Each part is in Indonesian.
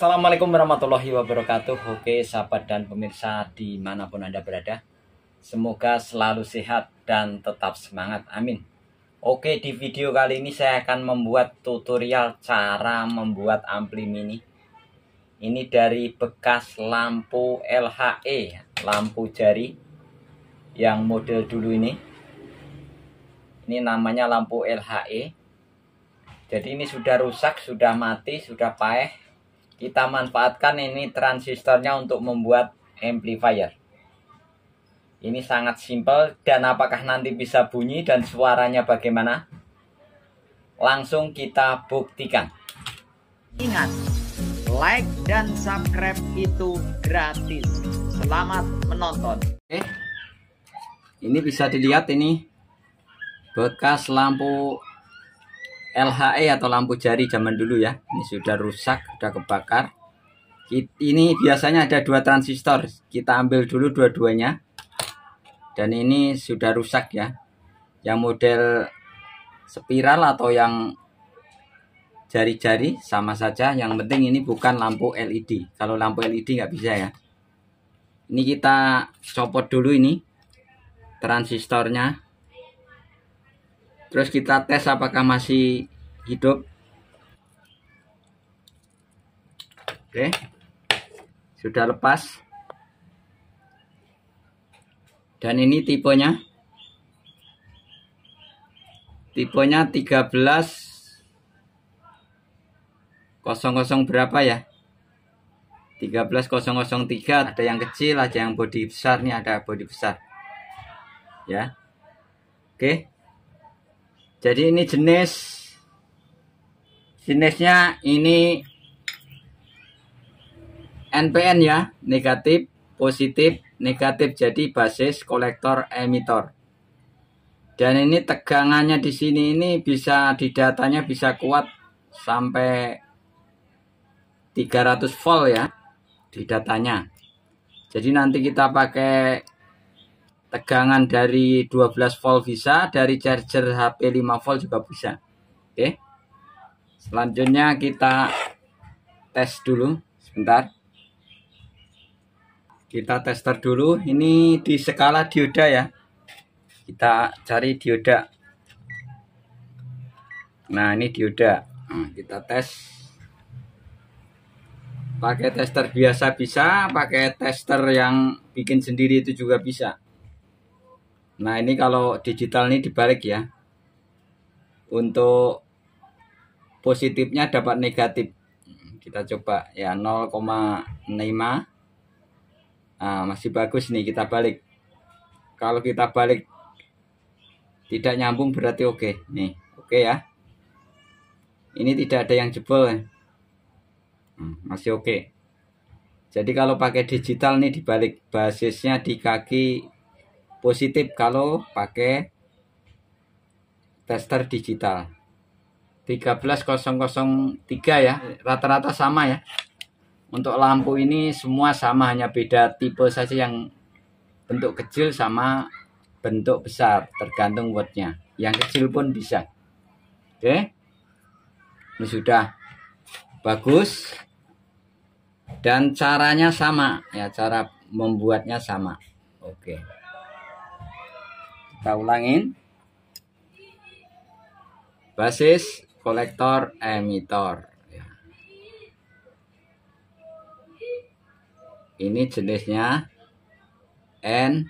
Assalamualaikum warahmatullahi wabarakatuh. Oke sahabat dan pemirsa di mana pun anda berada Semoga selalu sehat dan tetap semangat. Amin. Oke di video kali ini saya akan membuat tutorial cara membuat ampli mini. Ini dari bekas lampu LHE Lampu jari Yang model dulu ini. Ini namanya lampu LHE Jadi ini sudah rusak, sudah mati, sudah paeh kita manfaatkan ini transistornya untuk membuat amplifier. Ini sangat simpel dan apakah nanti bisa bunyi dan suaranya bagaimana? Langsung kita buktikan. Ingat, like dan subscribe itu gratis. Selamat menonton. Oke. Ini bisa dilihat ini bekas lampu LHE atau lampu jari zaman dulu ya. Ini sudah rusak, sudah kebakar. Ini biasanya ada dua transistor. Kita ambil dulu dua-duanya. Dan ini sudah rusak ya. Yang model spiral atau yang jari-jari sama saja. Yang penting ini bukan lampu LED. Kalau lampu LED nggak bisa ya. Ini kita copot dulu ini transistornya Terus kita tes apakah masih hidup. Oke. Sudah lepas. Dan ini tipenya. Tipenya 13 00 berapa ya? 13003 ada yang kecil, ada yang body besar nih, ada body besar. Ya. Oke. Jadi ini jenis jenisnya ini NPN ya, negatif, positif, negatif. Jadi basis kolektor emitor. Dan ini tegangannya di sini ini bisa di datanya bisa kuat sampai 300 volt ya di datanya. Jadi nanti kita pakai tegangan dari 12 volt bisa, dari charger HP 5 volt juga bisa. Oke. Selanjutnya kita tes dulu sebentar. Kita tester dulu. Ini di skala dioda ya. Kita cari dioda. Nah, ini dioda. Nah, kita tes pakai tester biasa bisa, pakai tester yang bikin sendiri itu juga bisa. Nah ini kalau digital ini dibalik ya. Untuk positifnya dapat negatif. Kita coba ya 0,5. Nah, masih bagus nih kita balik. Kalau kita balik tidak nyambung berarti oke. Okay. Nih, oke okay ya. Ini tidak ada yang jebol. Ya. masih oke. Okay. Jadi kalau pakai digital nih dibalik basisnya di kaki positif kalau pakai tester digital. 13003 ya rata-rata sama ya. Untuk lampu ini semua sama hanya beda tipe saja yang bentuk kecil sama bentuk besar tergantung wattnya. Yang kecil pun bisa. Oke? Ini sudah bagus. Dan caranya sama ya cara membuatnya sama. Oke kita ulangin. Basis kolektor emitor. Ya. ini jenisnya N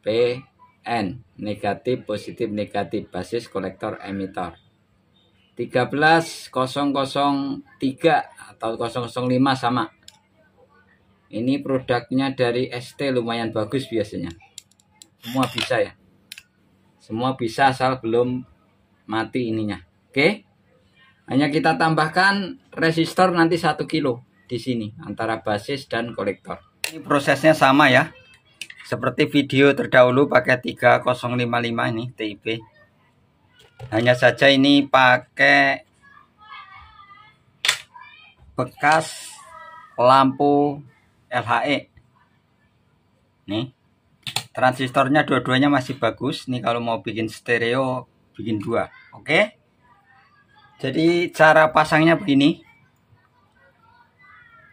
P N. Negatif positif negatif. Basis kolektor emitor. 13003 atau 005 sama. Ini produknya dari ST lumayan bagus biasanya. Semua bisa ya semua bisa asal belum mati ininya. Oke. Hanya kita tambahkan resistor nanti satu kilo di sini antara basis dan kolektor. Ini prosesnya sama ya. Seperti video terdahulu pakai 3055 ini TIP. Hanya saja ini pakai bekas lampu LHE. Nih transistornya dua-duanya masih bagus nih kalau mau bikin stereo bikin dua oke jadi cara pasangnya begini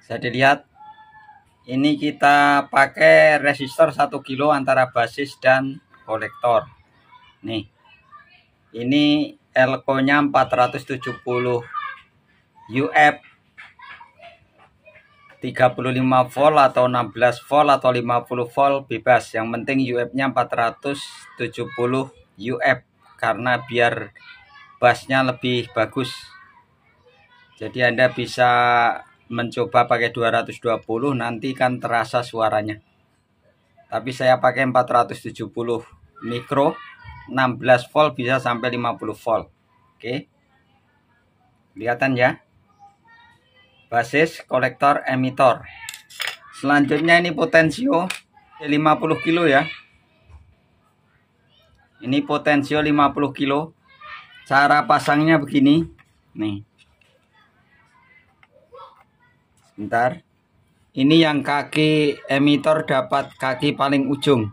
Bisa dilihat ini kita pakai resistor 1 kilo antara basis dan kolektor. Nih. Ini elko-nya 470 UF 35 volt atau 16 volt atau 50 volt bebas. Yang penting UF nya 470 UF karena biar bassnya lebih bagus. Jadi anda bisa mencoba pakai 220 nanti kan terasa suaranya. Tapi saya pakai 470 mikro 16 volt bisa sampai 50 volt. Oke? Kelihatan ya basis kolektor emitor. Selanjutnya ini potensio 50 kilo ya. Ini potensio 50 kilo. Cara pasangnya begini. Nih. Sebentar. Ini yang kaki emitor dapat kaki paling ujung.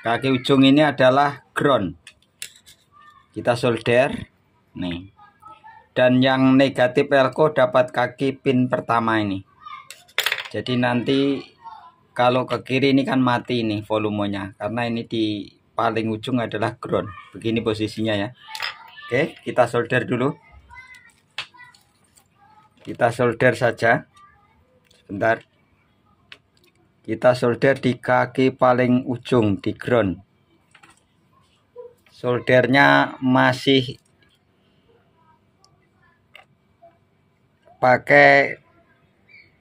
Kaki ujung ini adalah ground. Kita solder. Nih dan yang negatif elko dapat kaki pin pertama ini. Jadi nanti kalau ke kiri ini kan mati ini volumenya. Karena ini di paling ujung adalah ground. Begini posisinya ya. Oke kita solder dulu. Kita solder saja. Sebentar. Kita solder di kaki paling ujung di ground. Soldernya masih pakai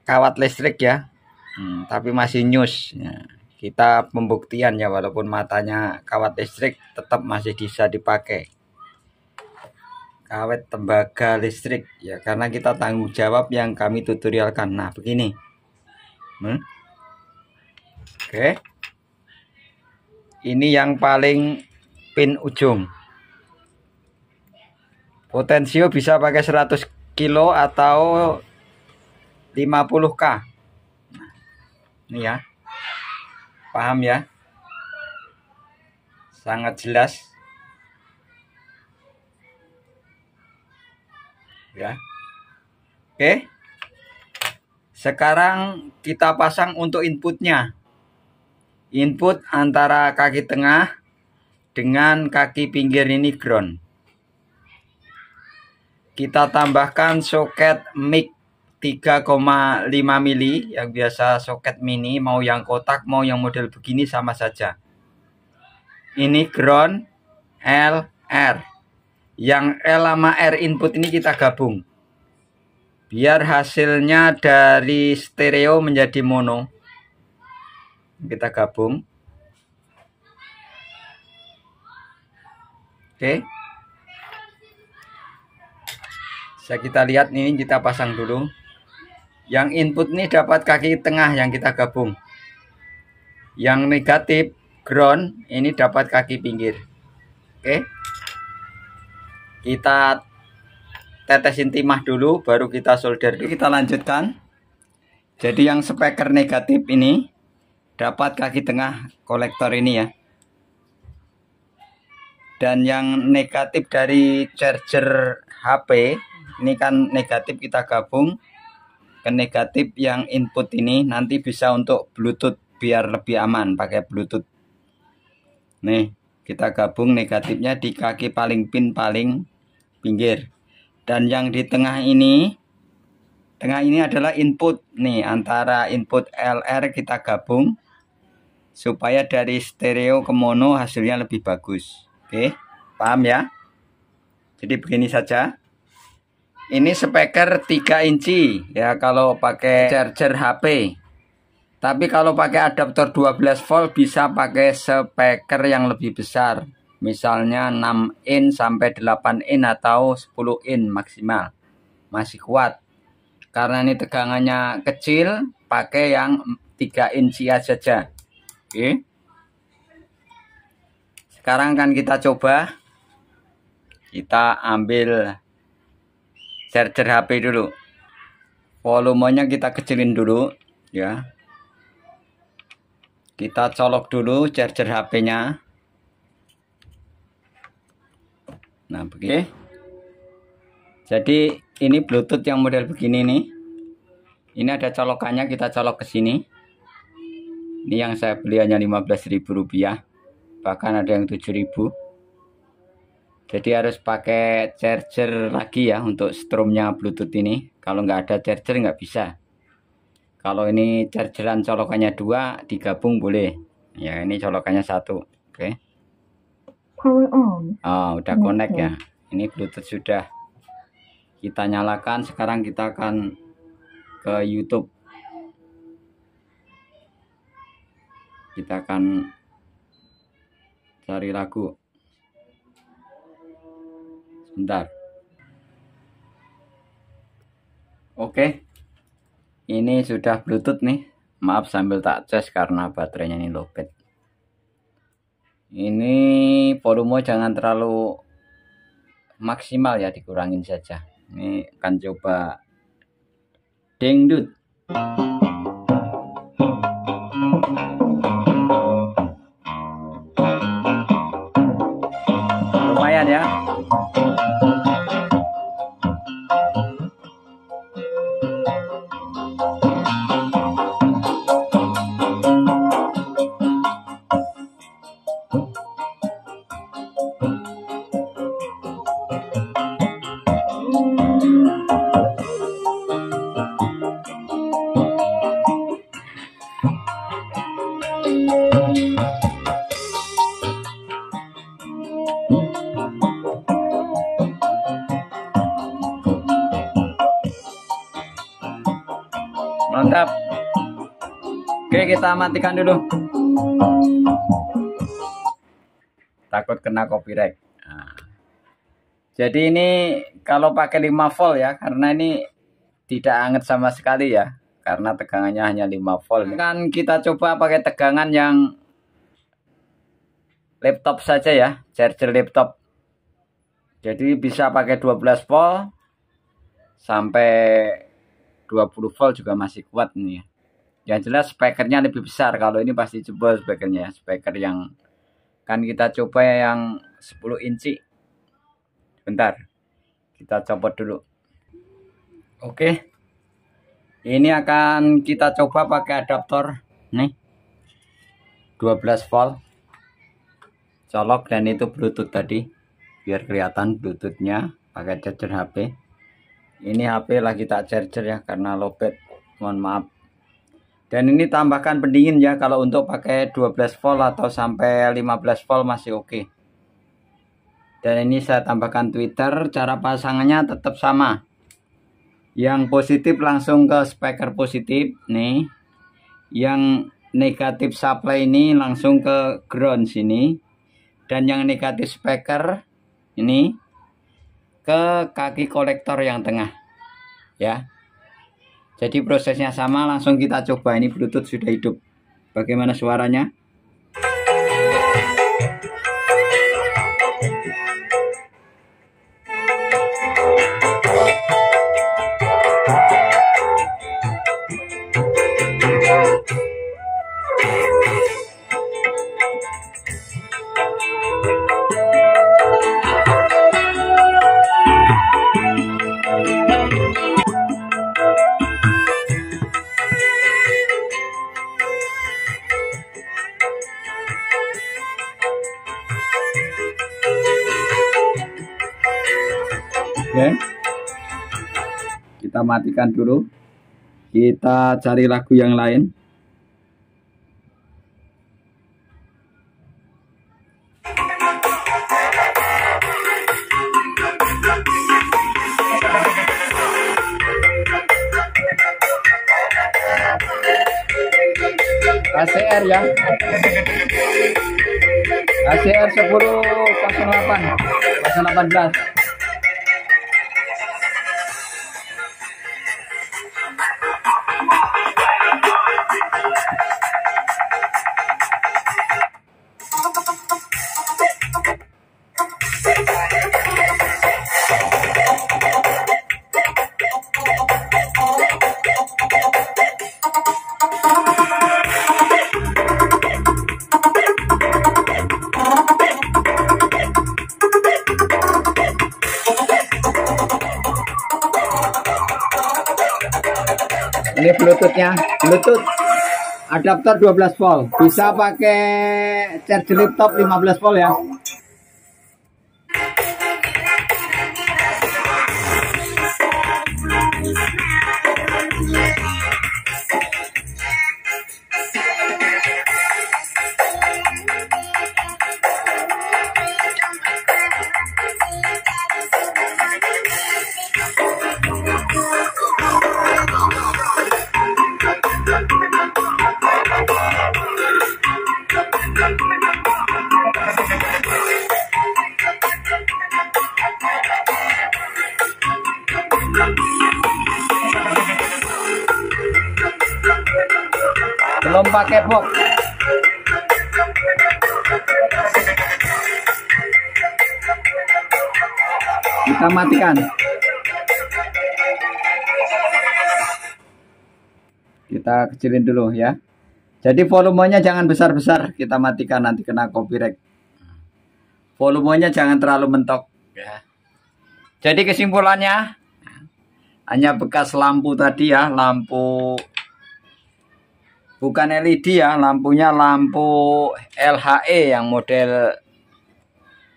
kawat listrik ya. Hmm, tapi masih news ya. kita pembuktian ya walaupun matanya kawat listrik tetap masih bisa dipakai. Kawat tembaga listrik ya karena kita tanggung jawab yang kami tutorialkan. Nah begini. Hmm? oke. Ini yang paling pin ujung. Potensio bisa pakai 100 kilo atau 50k ini ya. Paham ya? Sangat jelas. Ya. Oke. Sekarang kita pasang untuk inputnya. Input antara kaki tengah dengan kaki pinggir ini ground kita tambahkan soket mic 3,5 mili yang biasa soket mini mau yang kotak mau yang model begini sama saja. Ini ground L R. Yang L sama R input ini kita gabung. Biar hasilnya dari stereo menjadi mono. Kita gabung. Oke Bisa kita lihat ini kita pasang dulu. Yang input ini dapat kaki tengah yang kita gabung. Yang negatif ground ini dapat kaki pinggir. Oke. Kita tetesin timah dulu baru kita solder. Kita lanjutkan. Jadi yang speaker negatif ini dapat kaki tengah kolektor ini ya. Dan yang negatif dari charger HP ini kan negatif kita gabung ke negatif yang input ini nanti bisa untuk bluetooth biar lebih aman pakai bluetooth. Nih kita gabung negatifnya di kaki paling pin paling pinggir. Dan yang di tengah ini tengah ini adalah input. Nih antara input LR kita gabung supaya dari stereo ke mono hasilnya lebih bagus. Oke paham ya? Jadi begini saja ini speaker 3 inci ya kalau pakai charger HP. Tapi kalau pakai adaptor 12 volt bisa pakai speaker yang lebih besar. Misalnya 6 in sampai 8 in atau 10 in maksimal. Masih kuat. Karena ini tegangannya kecil, pakai yang 3 inci saja. Oke. Sekarang kan kita coba. Kita ambil charger HP dulu. Volumenya kita kecilin dulu ya. Kita colok dulu charger HP-nya nah begini. Jadi ini bluetooth yang model begini nih. Ini ada colokannya kita colok ke sini. Ini yang saya beli hanya Rp15.000 bahkan ada yang 7.000 jadi harus pakai charger lagi ya untuk stromnya bluetooth ini kalau nggak ada charger nggak bisa kalau ini chargeran colokannya dua digabung boleh ya ini colokannya satu oke okay. Power on. Oh, udah connect ya. Ini Bluetooth sudah kita nyalakan. Sekarang kita akan ke YouTube. Kita akan cari lagu. Sebentar. Oke. Ini sudah Bluetooth nih. Maaf sambil tak cas karena baterainya ini lowbat ini volume jangan terlalu maksimal ya dikurangin saja ini akan coba dengdut mantap. Oke kita matikan dulu. Takut kena copyright. Nah. jadi ini kalau pakai 5 volt ya karena ini tidak anget sama sekali ya karena tegangannya hanya 5 volt. Kan kita coba pakai tegangan yang laptop saja ya charger laptop. Jadi bisa pakai 12 volt sampai 20 volt juga masih kuat nih ya. Yang jelas spekernya lebih besar. Kalau ini pasti jebol spekernya ya. Speaker yang kan kita coba yang 10 inci. Bentar. Kita copot dulu. Oke. Ini akan kita coba pakai adaptor nih. 12 volt. Colok dan itu Bluetooth tadi. Biar kelihatan Bluetoothnya pakai charger HP ini HP lagi tak charger ya karena lowbat mohon maaf. Dan ini tambahkan pendingin ya kalau untuk pakai 12 volt atau sampai 15 volt masih oke. Okay. dan ini saya tambahkan Twitter cara pasangannya tetap sama. Yang positif langsung ke speaker positif nih. Yang negatif supply ini langsung ke ground sini. Dan yang negatif speaker ini ke kaki kolektor yang tengah ya. Jadi prosesnya sama langsung kita coba. Ini bluetooth sudah hidup. Bagaimana suaranya Matikan dulu. Kita cari lagu yang lain. ACR ya. ACR 10 08 018 Ini Bluetoothnya, Bluetooth adapter 12 volt. Bisa pakai charger laptop 15 volt ya. Box kita matikan. Kita kecilin dulu ya. Jadi volumenya jangan besar-besar. Kita matikan nanti kena copyright. Volumenya jangan terlalu mentok. Ya. Jadi kesimpulannya hanya bekas lampu tadi ya. Lampu bukan LED ya lampunya lampu LHE yang model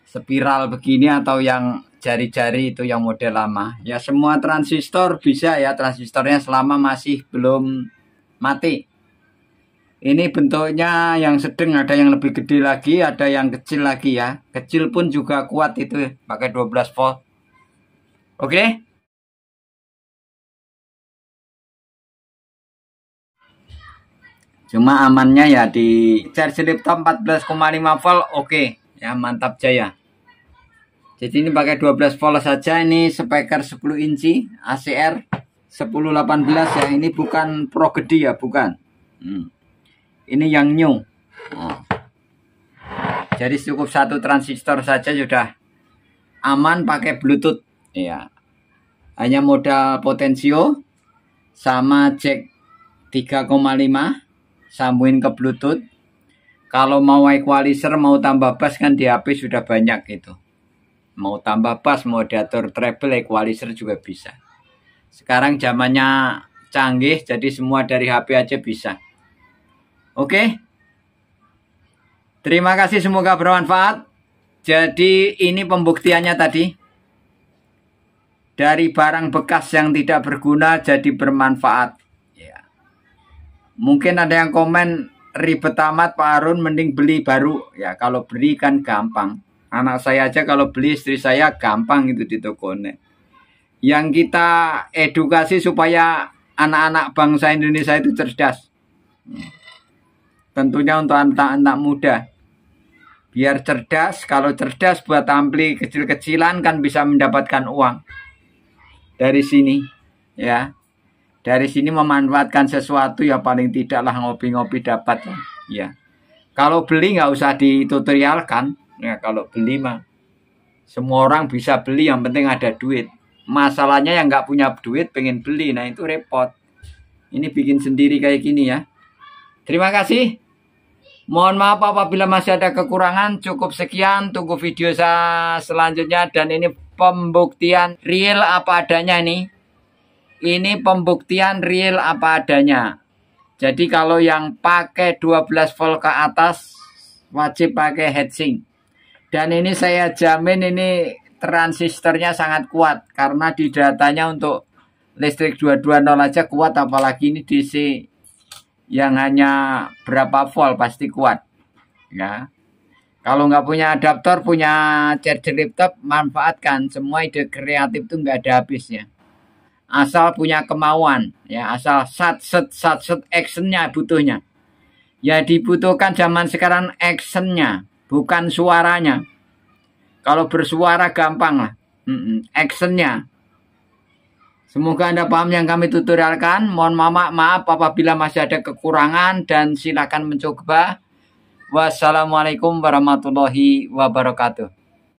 spiral begini atau yang jari-jari itu yang model lama. Ya semua transistor bisa ya transistornya selama masih belum mati. Ini bentuknya yang sedang ada yang lebih gede lagi ada yang kecil lagi ya. Kecil pun juga kuat itu pakai 12 volt. Oke Cuma amannya ya di charge laptop 14,5 volt oke ya mantap jaya. Jadi ini pakai 12 volt saja ini speaker 10 inci ACR 1018 ya ini bukan pro gede ya bukan. Hmm. Ini yang new. Oh. Jadi cukup satu transistor saja sudah aman pakai bluetooth ya. Hanya modal potensio sama jack 3,5 sambungin ke bluetooth. Kalau mau equalizer mau tambah bass kan di HP sudah banyak itu mau tambah bass mau diatur treble equalizer juga bisa. Sekarang zamannya canggih jadi semua dari HP aja bisa. Oke? Terima kasih semoga bermanfaat. Jadi ini pembuktiannya tadi. Dari barang bekas yang tidak berguna jadi bermanfaat Mungkin ada yang komen ribet amat Pak Harun mending beli baru. Ya kalau beli kan gampang. Anak saya aja kalau beli istri saya gampang itu di tokonya. Yang kita edukasi supaya anak-anak bangsa Indonesia itu cerdas. Tentunya untuk anak-anak muda. Biar cerdas, kalau cerdas buat ampli kecil-kecilan kan bisa mendapatkan uang. Dari sini, ya dari sini memanfaatkan sesuatu ya paling tidaklah ngopi-ngopi dapat ya. Kalau beli nggak usah ditutorialkan ya kalau beli mah semua orang bisa beli yang penting ada duit. Masalahnya yang nggak punya duit pengen beli nah itu repot. Ini bikin sendiri kayak gini ya. Terima kasih. Mohon maaf apabila masih ada kekurangan. Cukup sekian. Tunggu video saya selanjutnya. Dan ini pembuktian real apa adanya nih ini pembuktian real apa adanya. Jadi kalau yang pakai 12 volt ke atas wajib pakai heatsink. Dan ini saya jamin ini transistornya sangat kuat karena di datanya untuk listrik 220 aja kuat apalagi ini DC yang hanya berapa volt pasti kuat ya kalau nggak punya adaptor punya charger laptop manfaatkan semua ide kreatif itu nggak ada habisnya asal punya kemauan ya asal sat set sat set actionnya butuhnya. Ya dibutuhkan zaman sekarang actionnya bukan suaranya. Kalau bersuara gampang lah mm -mm, actionnya. Semoga anda paham yang kami tutorialkan. Mohon mama maaf apabila masih ada kekurangan dan silakan mencoba. Wassalamualaikum warahmatullahi wabarakatuh